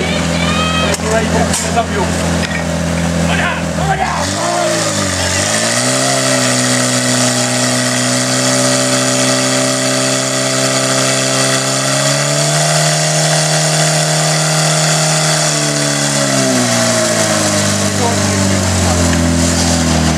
It's love you.